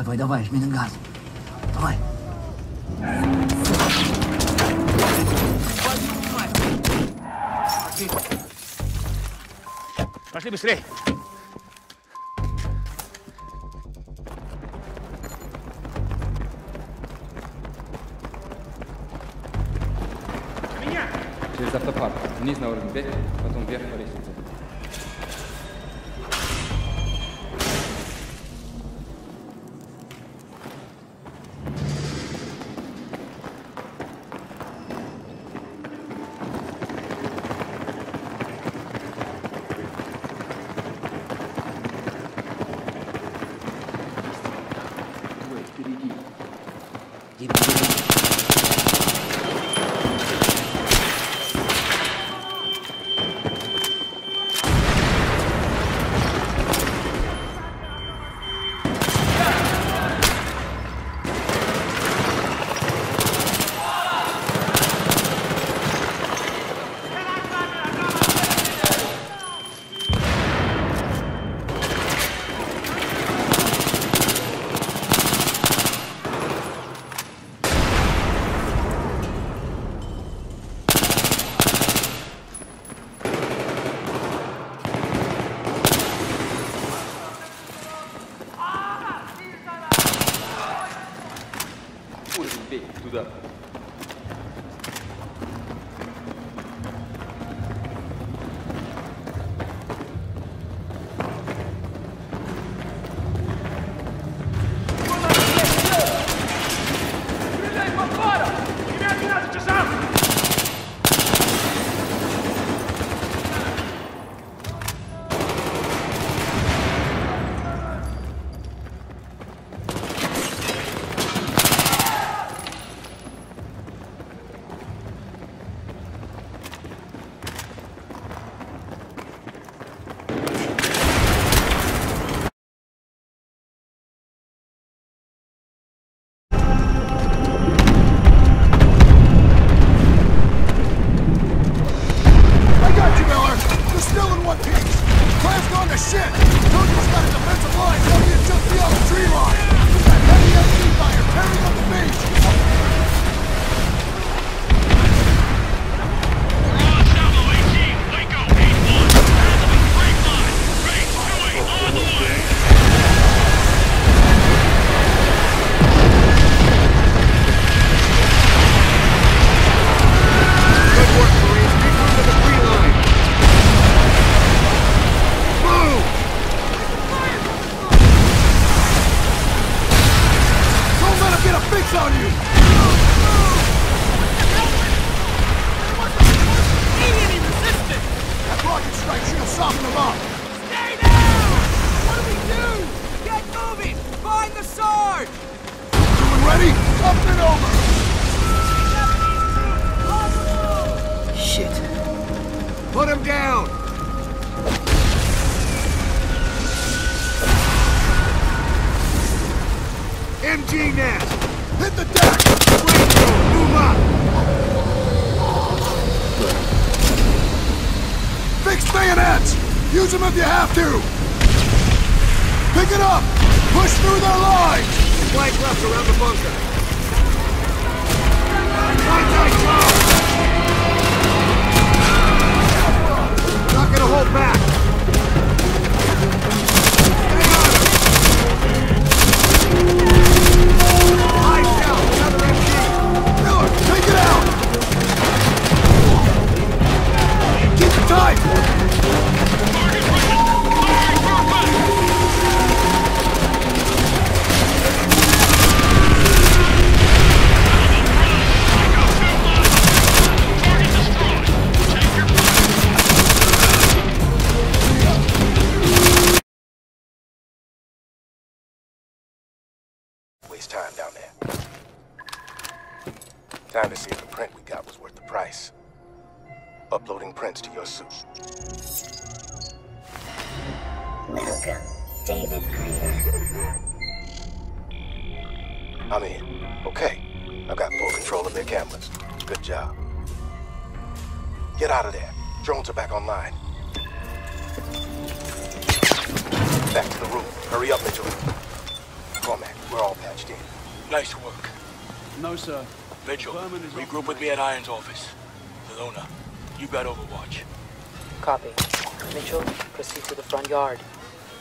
Давай, давай, жми на газ. Давай. Пошли быстрей! Через автопарк. Вниз на уровень 5, потом вверх по лестнице. Him get a fix on you! That rocket strike should have softened them up! Stay down! What do we do? Get moving! Find the sword! Everyone ready? Up and over! Shit. Put him down! MG Nest! The deck! Fix bayonets! Use them if you have to! Pick it up! Push through their lines! Flank left around the bunker. Anti-drone! Time to see if the print we got was worth the price. Uploading prints to your suit. Welcome, David Greer. I'm in. Okay. I've got full control of their cameras. Good job. Get out of there. Drones are back online. Back to the room. Hurry up, Mitchell. Cormack, We're all patched in. Nice work. No, sir. Mitchell, Berman is regroup with me at Irons' office. Ilona, you got Overwatch. Copy. Mitchell, proceed to the front yard.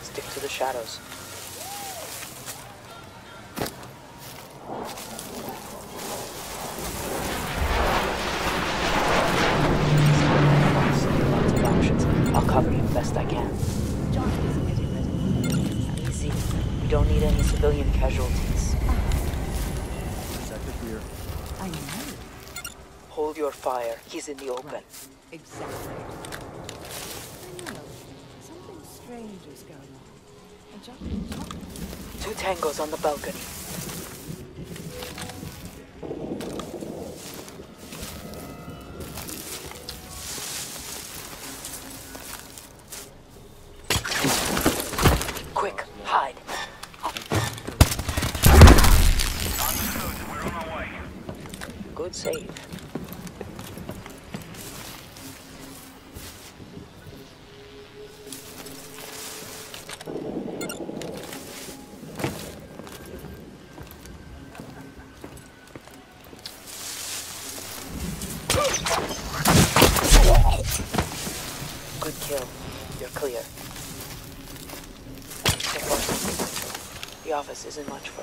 Stick to the shadows. Lots of options. I'll cover him best I can. John isn't getting ready. Easy. We don't need any civilian casualties. Sector here. I know. Hold your fire. He's in the open. Exactly. I know. Something strange is going on. John, Two tangos on the balcony. Quick, hide. Good save.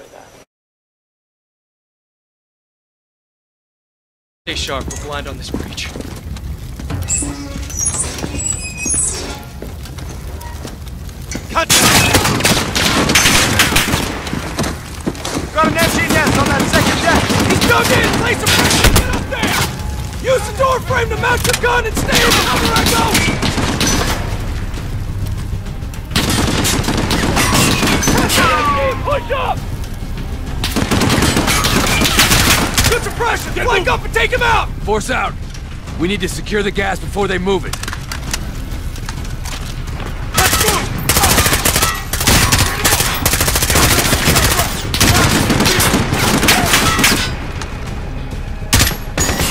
Much further. Stay sharp. We're blind on this breach. Cut! Got an empty nest on that second deck. He's dug in. Place some pressure. Get up there. Use the door frame to mount your gun and stay in cover I go. Push up! Good suppression! Flank up and take him out! Force out. We need to secure the gas before they move it. Let's move!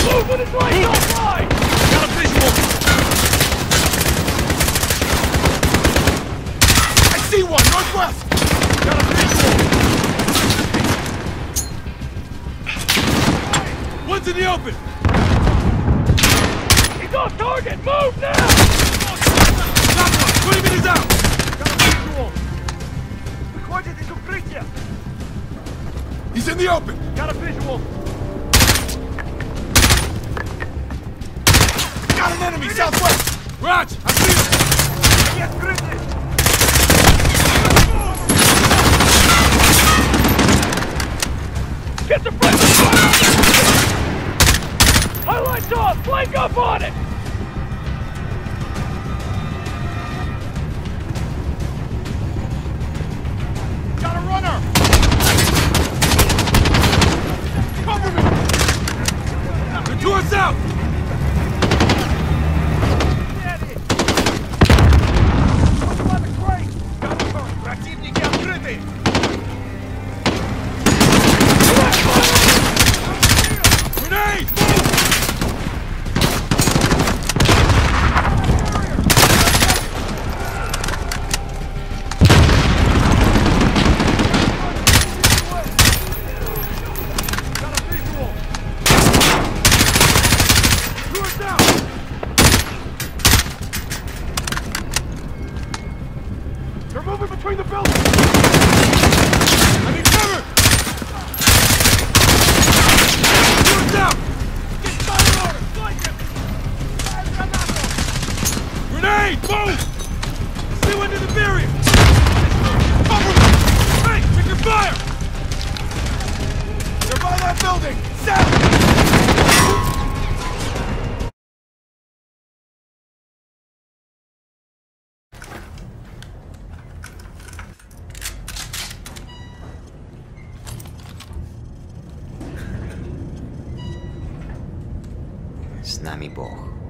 Move with right, don't fly! Got a visual! I see one, northwest! Got a visual! One's in the open. He's off target! Move now! Got one. Twenty minutes out. Got a visual! Выходит из укрытия! He's in the open! Got a visual! Got an enemy southwest! Raj, Up on it! Grenade. Move. Steal into the barrier. Cover me. Hey, check your fire. They're by that building! South! С нами Бог.